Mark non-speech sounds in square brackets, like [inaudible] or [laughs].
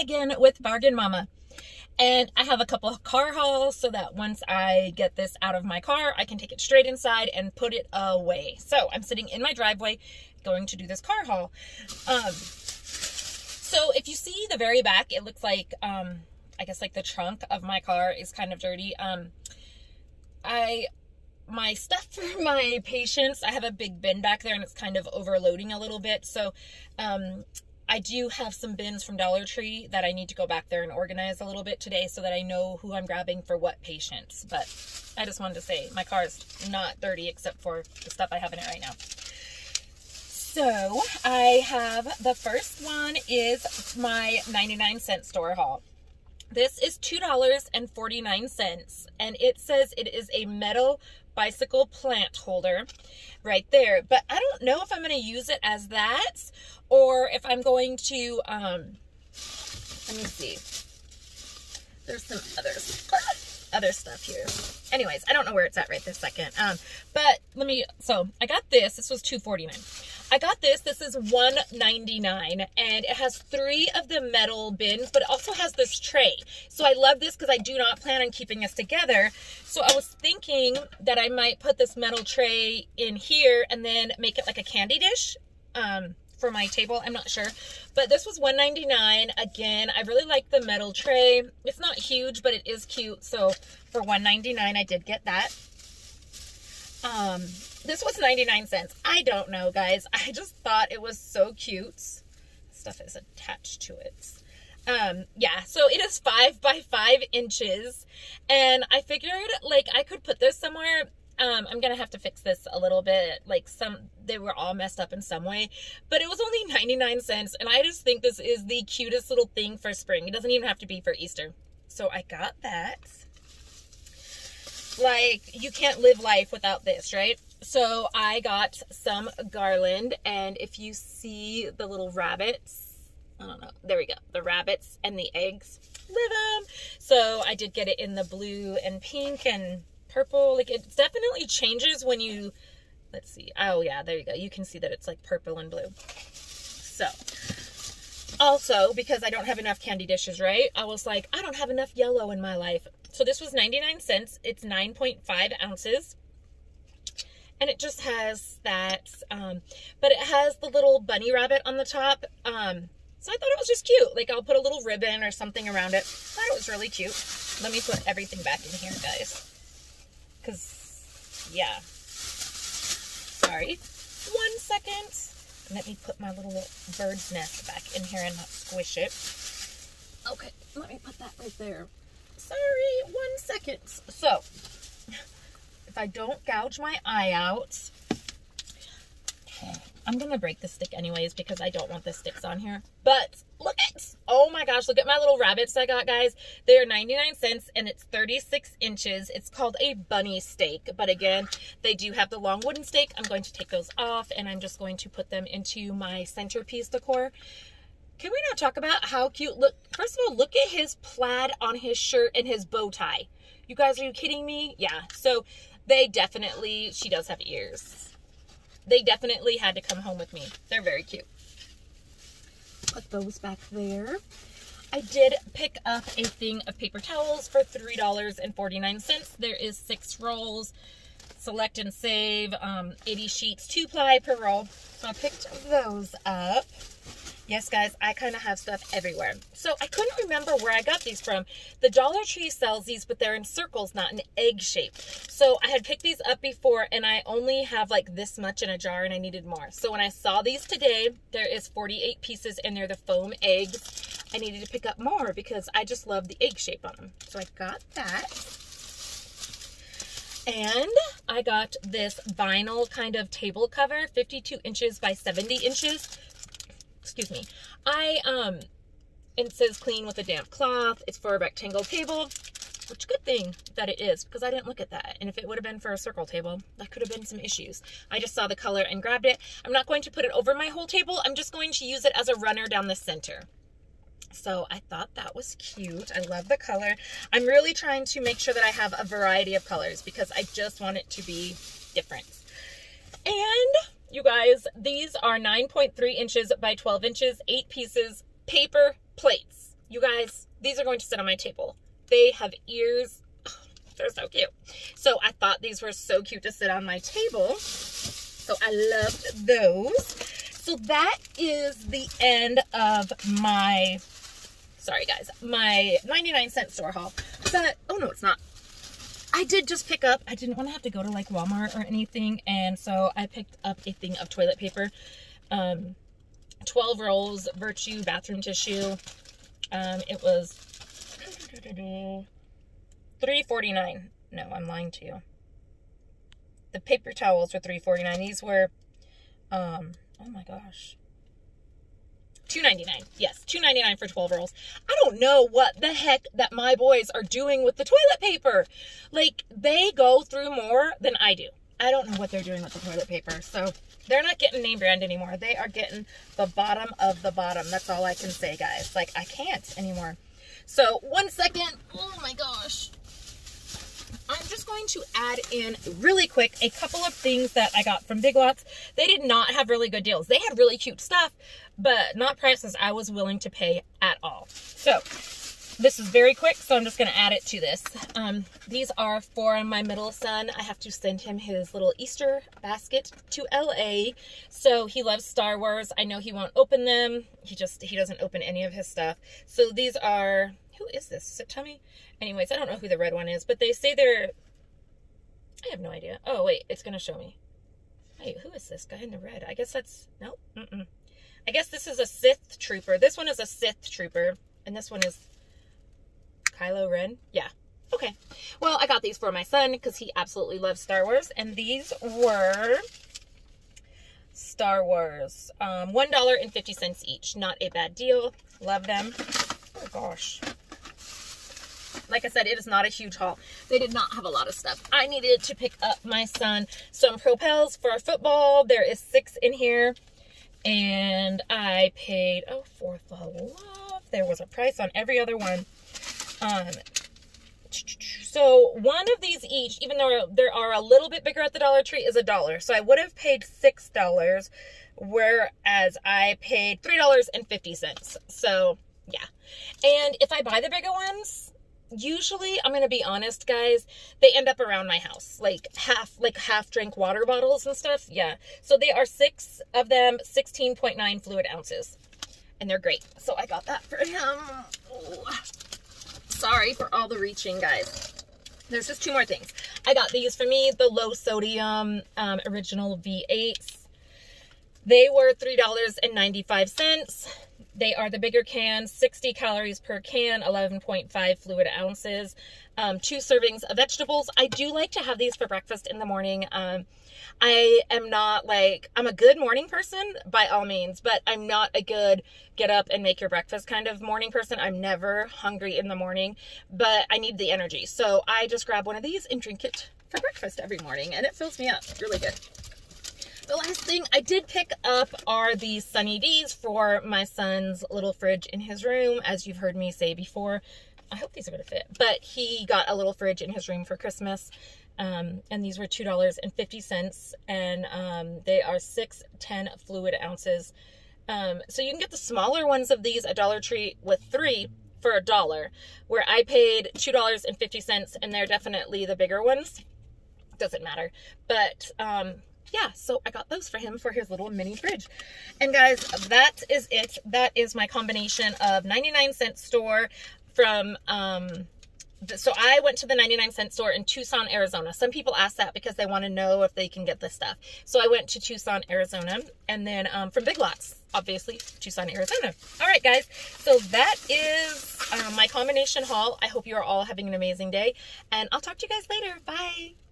again with Bargain Mama. And I have a couple of car hauls so that once I get this out of my car, I can take it straight inside and put it away. So I'm sitting in my driveway going to do this car haul. Um, so if you see the very back, it looks like, um, I guess like the trunk of my car is kind of dirty. Um, I my stuff for [laughs] my patients, I have a big bin back there and it's kind of overloading a little bit. So um, I do have some bins from Dollar Tree that I need to go back there and organize a little bit today so that I know who I'm grabbing for what patients. But I just wanted to say my car is not dirty except for the stuff I have in it right now. So I have the first one is my 99 cent store haul. This is $2.49 and it says it is a metal bicycle plant holder right there. But I don't know if I'm going to use it as that or if I'm going to, um, let me see. There's some others. [laughs] other stuff here. Anyways, I don't know where it's at right this second. Um, but let me, so I got this. This was 249 I got this. This is 199 and it has three of the metal bins, but it also has this tray. So I love this because I do not plan on keeping this together. So I was thinking that I might put this metal tray in here and then make it like a candy dish. Um, for my table. I'm not sure. But this was 199 Again, I really like the metal tray. It's not huge, but it is cute. So for 199 I did get that. Um, this was 99 cents. I don't know, guys. [laughs] I just thought it was so cute. Stuff is attached to it. Um, yeah, so it is five by five inches. And I figured like I could put this somewhere. Um, I'm gonna have to fix this a little bit. Like some, they were all messed up in some way, but it was only [laughs] 99 cents. And I just think this is the cutest little thing for spring. It doesn't even have to be for Easter. So I got that. Like, you can't live life without this, right? So I got some garland, and if you see the little rabbits, I don't know, there we go, the rabbits and the eggs, live them. So I did get it in the blue and pink and purple. Like, it definitely changes when you, let's see, oh yeah, there you go. You can see that it's like purple and blue. So, also, because I don't have enough candy dishes, right? I was like, I don't have enough yellow in my life. So this was 99 cents. It's 9.5 ounces. And it just has that, um, but it has the little bunny rabbit on the top. Um, so I thought it was just cute. Like I'll put a little ribbon or something around it. I thought it was really cute. Let me put everything back in here, guys. Because, yeah. Sorry. One second. Let me put my little bird's nest back in here and not squish it. Okay, let me put that right there. Sorry, one second. So, [laughs] if I don't gouge my eye out, I'm to break the stick anyways because I don't want the sticks on here. But look at, oh my gosh, look at my little rabbits I got, guys. They are 99 cents and it's 36 inches. It's called a bunny stake. But again, they do have the long wooden stake. I'm going to take those off and I'm just going to put them into my centerpiece decor. Can we not talk about how cute, look, first of all, look at his plaid on his shirt and his bow tie. You guys, are you kidding me? Yeah, so they definitely, she does have ears. They definitely had to come home with me. They're very cute. Put those back there. I did pick up a thing of paper towels for $3.49. There is six rolls, select and save, um, 80 sheets, two ply per roll. So I picked those up. Yes, guys, I kind of have stuff everywhere. So I couldn't remember where I got these from. The Dollar Tree sells these, but they're in circles, not in egg shape. So I had picked these up before, and I only have like this much in a jar, and I needed more. So when I saw these today, there is 48 pieces, and they're the foam eggs. I needed to pick up more because I just love the egg shape on them. So I got that. And I got this vinyl kind of table cover, 52 inches by 70 inches excuse me. I, um, it says clean with a damp cloth. It's for a rectangle table, which good thing that it is because I didn't look at that. And if it would have been for a circle table, that could have been some issues. I just saw the color and grabbed it. I'm not going to put it over my whole table. I'm just going to use it as a runner down the center. So I thought that was cute. I love the color. I'm really trying to make sure that I have a variety of colors because I just want it to be different. And you guys, these are 9.3 inches by 12 inches, eight pieces, paper plates. You guys, these are going to sit on my table. They have ears. [sighs] they're so cute. So I thought these were so cute to sit on my table. So I loved those. So that is the end of my, sorry guys, my 99 cent store haul. But, oh no, it's not. I did just pick up, I didn't want to have to go to like Walmart or anything. And so I picked up a thing of toilet paper. Um, 12 rolls, Virtue bathroom tissue. Um, it was 3.49. No, I'm lying to you. The paper towels were 3.49. These were, um, oh my gosh. 2.99. Yes, 2.99 for 12 rolls. I don't know what the heck that my boys are doing with the toilet paper. Like they go through more than I do. I don't know what they're doing with the toilet paper. So they're not getting name brand anymore. They are getting the bottom of the bottom. That's all I can say, guys. Like, I can't anymore. So, one second. Oh my gosh. I'm just going to add in really quick a couple of things that I got from Big Lots. They did not have really good deals. They had really cute stuff, but not prices I was willing to pay at all. So, this is very quick, so I'm just going to add it to this. Um, these are for my middle son. I have to send him his little Easter basket to LA. So he loves Star Wars. I know he won't open them. He just, he doesn't open any of his stuff. So these are, who is this? Is it Tummy? Anyways, I don't know who the red one is, but they say they're, I have no idea. Oh, wait, it's going to show me. Wait, who is this guy in the red? I guess that's, nope. Mm -mm. I guess this is a Sith trooper. This one is a Sith trooper, and this one is Kylo Ren? Yeah. Okay. Well, I got these for my son because he absolutely loves Star Wars. And these were Star Wars. Um, $1.50 each. Not a bad deal. Love them. Oh, gosh. Like I said, it is not a huge haul. They did not have a lot of stuff. I needed to pick up my son some Propels for football. There is six in here. And I paid, oh, for the love. There was a price on every other one. Um, so one of these each, even though there are a little bit bigger at the Dollar Tree, is a dollar. So I would have paid $6, whereas I paid $3.50. So yeah. And if I buy the bigger ones, usually I'm to be honest, guys, they end up around my house, like half, like half drink water bottles and stuff. Yeah. So they are six of them, 16.9 fluid ounces and they're great. So I got that for him. Sorry for all the reaching, guys. There's just two more things. I got these for me, the low sodium um, original V8s. They were $3.95. They are the bigger cans, 60 calories per can, 11.5 fluid ounces, um, two servings of vegetables. I do like to have these for breakfast in the morning. Um, I am not like, I'm a good morning person by all means, but I'm not a good get up and make your breakfast kind of morning person. I'm never hungry in the morning, but I need the energy. So I just grab one of these and drink it for breakfast every morning and it fills me up really good. The last thing I did pick up are these Sunny D's for my son's little fridge in his room. As you've heard me say before, I hope these are going to fit, but he got a little fridge in his room for Christmas. Um, and these were $2.50 and um, they are 610 fluid ounces um, so you can get the smaller ones of these at Dollar Tree with three for a dollar where I paid $2.50 and they're definitely the bigger ones doesn't matter but um, yeah so I got those for him for his little mini fridge and guys that is it that is my combination of 99 cent store from um, so I went to the 99 cent store in Tucson, Arizona. Some people ask that because they want to know if they can get this stuff. So I went to Tucson, Arizona, and then um, from Big Lots, obviously, Tucson, Arizona. All right, guys. So that is um, my combination haul. I hope you are all having an amazing day, and I'll talk to you guys later. Bye.